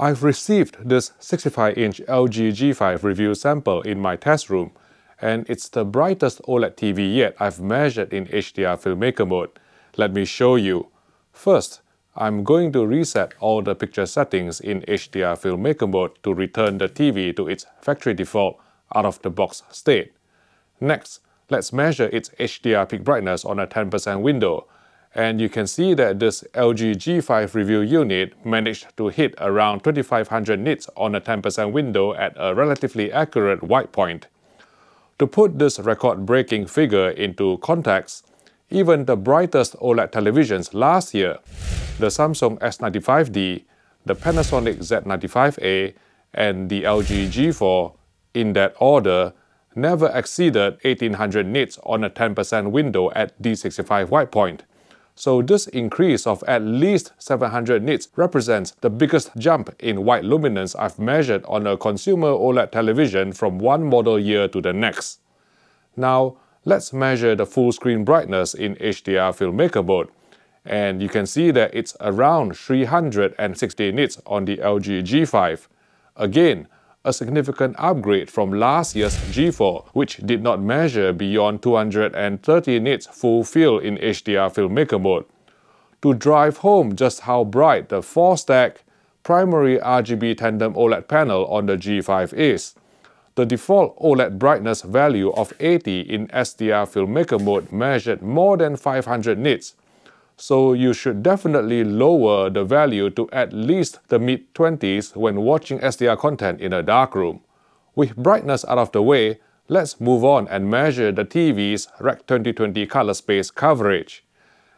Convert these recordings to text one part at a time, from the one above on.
I've received this 65-inch LG G5 review sample in my test room, and it's the brightest OLED TV yet I've measured in HDR filmmaker mode. Let me show you. First, I'm going to reset all the picture settings in HDR filmmaker mode to return the TV to its factory default out-of-the-box state. Next, let's measure its HDR peak brightness on a 10% window and you can see that this LG G5 review unit managed to hit around 2500 nits on a 10% window at a relatively accurate white point. To put this record-breaking figure into context, even the brightest OLED televisions last year, the Samsung S95D, the Panasonic Z95A, and the LG G4, in that order, never exceeded 1800 nits on a 10% window at D65 white point. So this increase of at least 700 nits represents the biggest jump in white luminance I've measured on a consumer OLED television from one model year to the next. Now, let's measure the full screen brightness in HDR filmmaker mode. And you can see that it's around 360 nits on the LG G5. Again, a significant upgrade from last year's G4, which did not measure beyond 230 nits full fill in HDR filmmaker mode. To drive home just how bright the 4-stack primary RGB tandem OLED panel on the G5 is, the default OLED brightness value of 80 in SDR filmmaker mode measured more than 500 nits, so you should definitely lower the value to at least the mid-20s when watching SDR content in a darkroom. With brightness out of the way, let's move on and measure the TV's Rec 2020 color space coverage.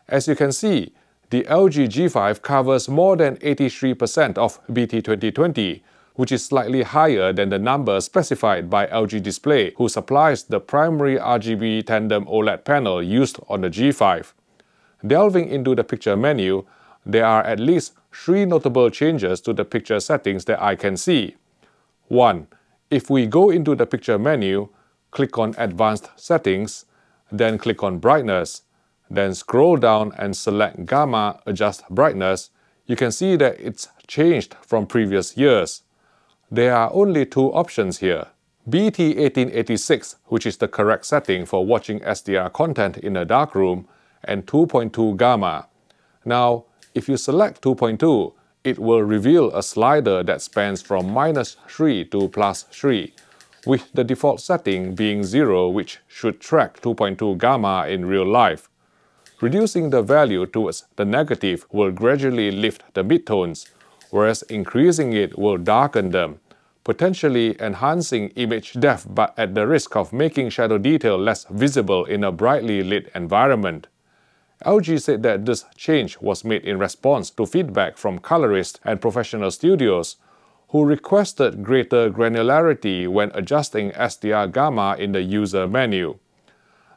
As you can see, the LG G5 covers more than 83% of BT 2020, which is slightly higher than the number specified by LG Display, who supplies the primary RGB tandem OLED panel used on the G5. Delving into the picture menu, there are at least three notable changes to the picture settings that I can see. 1. If we go into the picture menu, click on Advanced Settings, then click on Brightness, then scroll down and select Gamma Adjust Brightness, you can see that it's changed from previous years. There are only two options here. BT1886, which is the correct setting for watching SDR content in a darkroom, and 2.2 gamma. Now, if you select 2.2, it will reveal a slider that spans from minus 3 to plus 3, with the default setting being 0 which should track 2.2 gamma in real life. Reducing the value towards the negative will gradually lift the midtones, whereas increasing it will darken them, potentially enhancing image depth but at the risk of making shadow detail less visible in a brightly lit environment. LG said that this change was made in response to feedback from colorists and professional studios who requested greater granularity when adjusting SDR gamma in the user menu.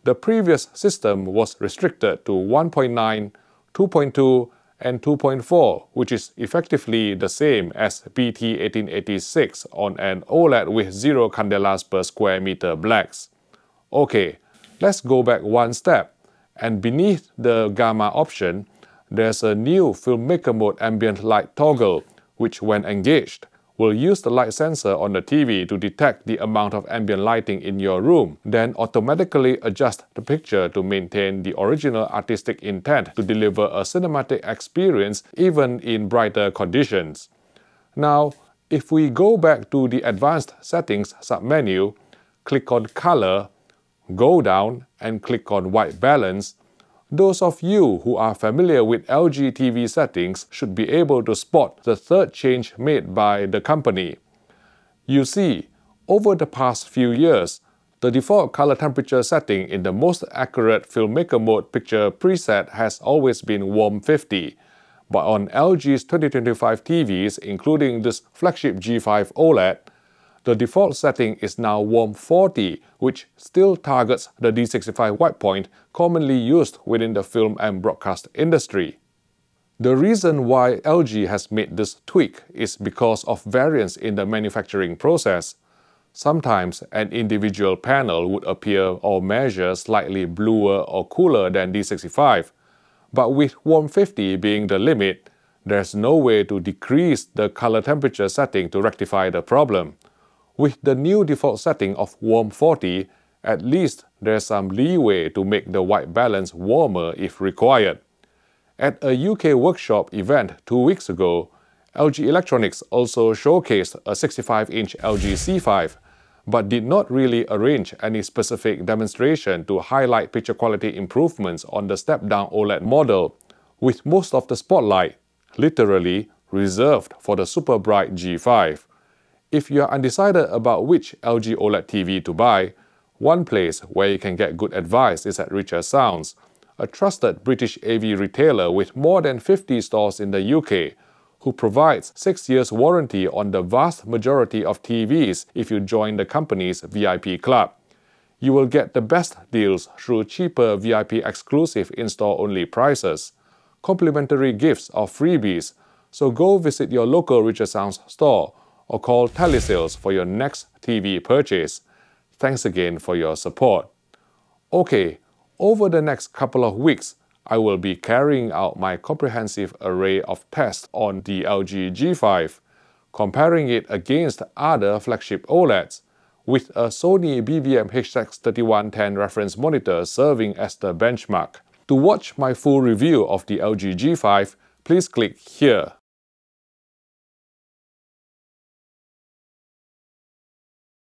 The previous system was restricted to 1.9, 2.2, and 2.4, which is effectively the same as BT1886 on an OLED with 0 candelas per square meter blacks. Okay, let's go back one step and beneath the gamma option, there's a new filmmaker mode ambient light toggle, which when engaged, will use the light sensor on the TV to detect the amount of ambient lighting in your room, then automatically adjust the picture to maintain the original artistic intent to deliver a cinematic experience even in brighter conditions. Now, if we go back to the Advanced Settings submenu, click on Color Go down and click on White Balance. Those of you who are familiar with LG TV settings should be able to spot the third change made by the company. You see, over the past few years, the default color temperature setting in the most accurate filmmaker mode picture preset has always been warm 50. But on LG's 2025 TVs, including this flagship G5 OLED, the default setting is now warm 40, which still targets the D65 white point commonly used within the film and broadcast industry. The reason why LG has made this tweak is because of variance in the manufacturing process. Sometimes an individual panel would appear or measure slightly bluer or cooler than D65, but with warm 50 being the limit, there's no way to decrease the color temperature setting to rectify the problem. With the new default setting of warm 40, at least there's some leeway to make the white balance warmer if required. At a UK workshop event two weeks ago, LG Electronics also showcased a 65-inch LG C5, but did not really arrange any specific demonstration to highlight picture quality improvements on the step-down OLED model, with most of the spotlight, literally, reserved for the super bright G5. If you are undecided about which LG OLED TV to buy, one place where you can get good advice is at Richer Sounds, a trusted British AV retailer with more than 50 stores in the UK, who provides 6 years warranty on the vast majority of TVs if you join the company's VIP club. You will get the best deals through cheaper VIP exclusive in-store only prices, complimentary gifts or freebies, so go visit your local Richer Sounds store or call telesales for your next TV purchase. Thanks again for your support. Okay, over the next couple of weeks, I will be carrying out my comprehensive array of tests on the LG G5, comparing it against other flagship OLEDs, with a Sony BVM HX3110 reference monitor serving as the benchmark. To watch my full review of the LG G5, please click here.